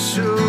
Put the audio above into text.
sure.